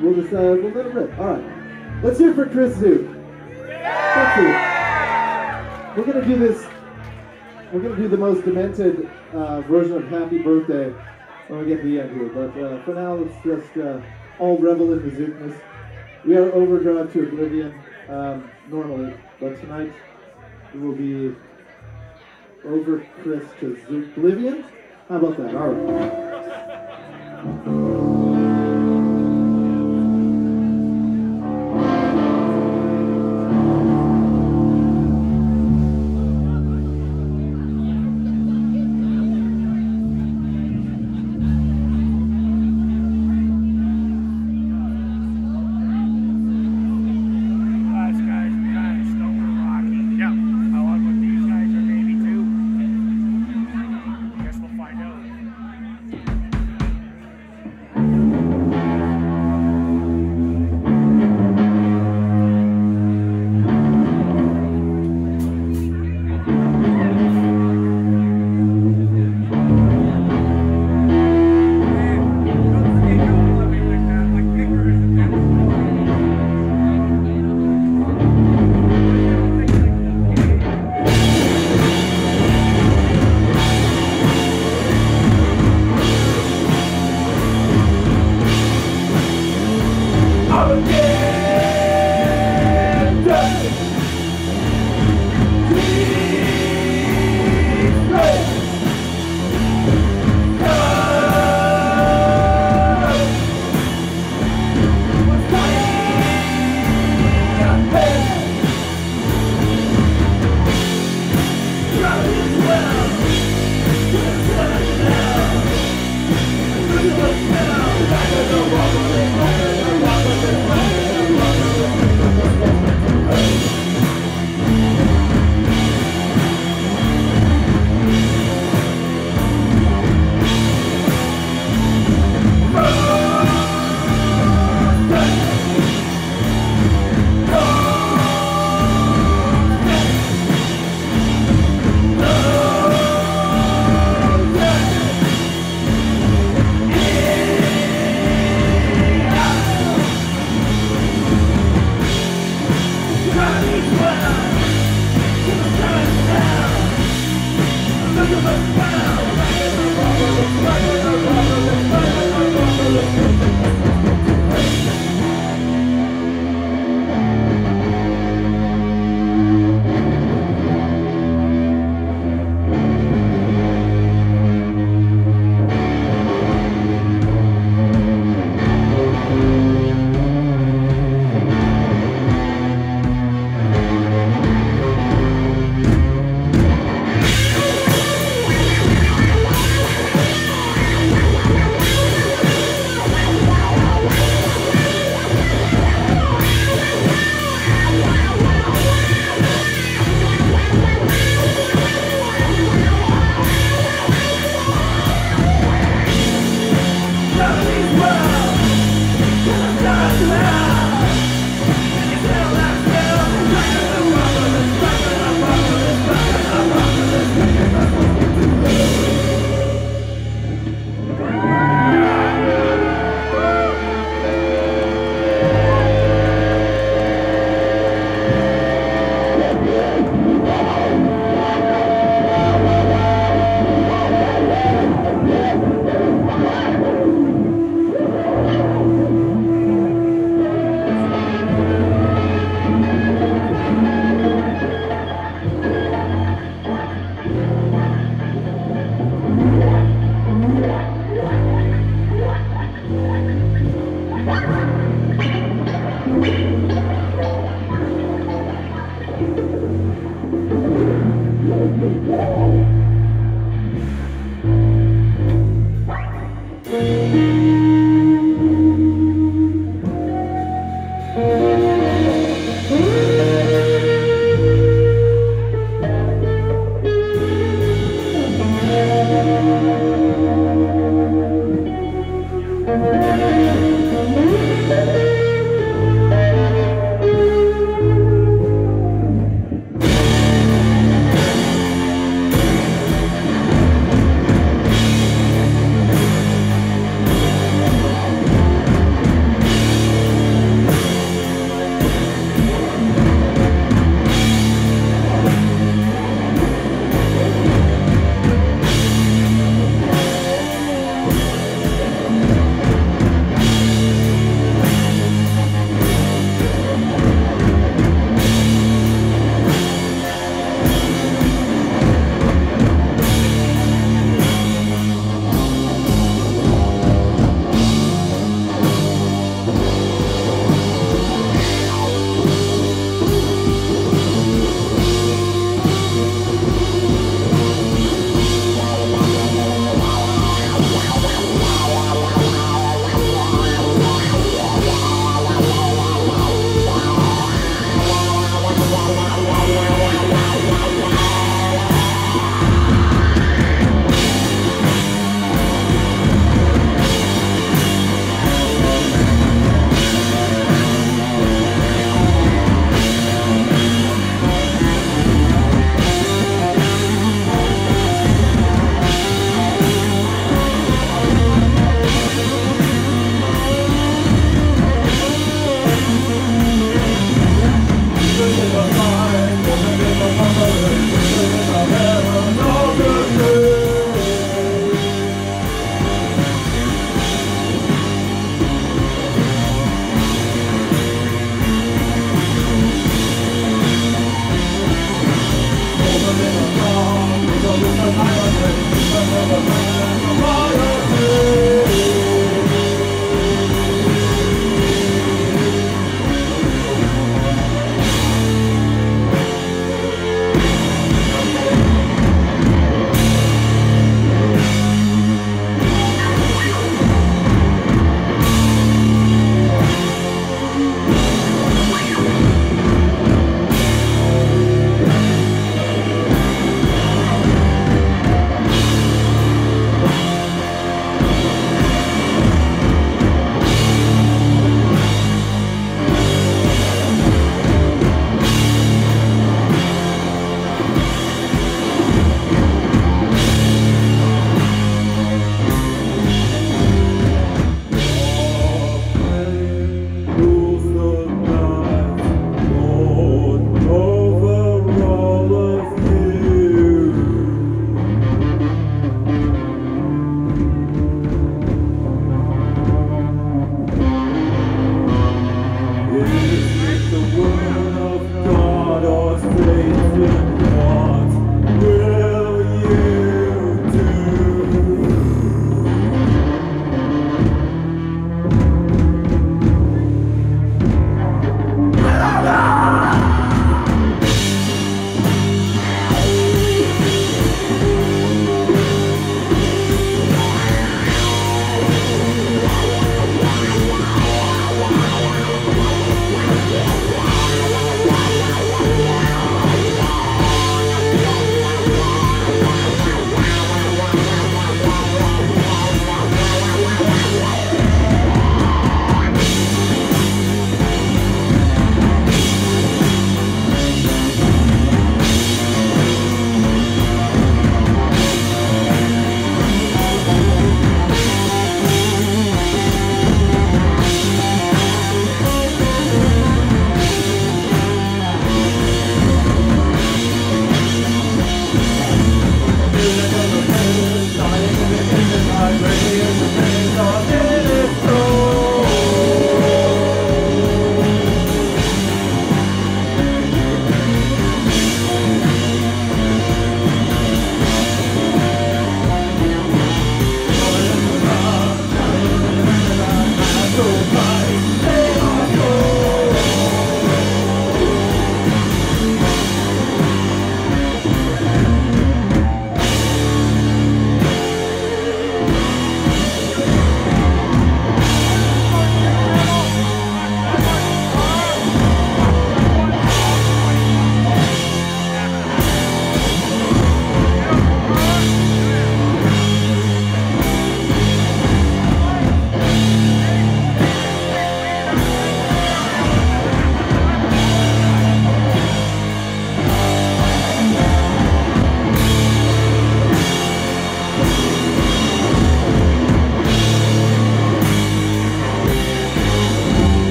we'll just uh, we'll let it rip. All right. Let's hear for Chris Zook. See. We're gonna do this. We're gonna do the most demented uh, version of Happy Birthday when we get to the end here. But uh, for now, let's just uh, all revel in the Zookness. We are overdrive to oblivion um, normally, but tonight we will be over Chris to Zook Oblivion. How about that? All right. Música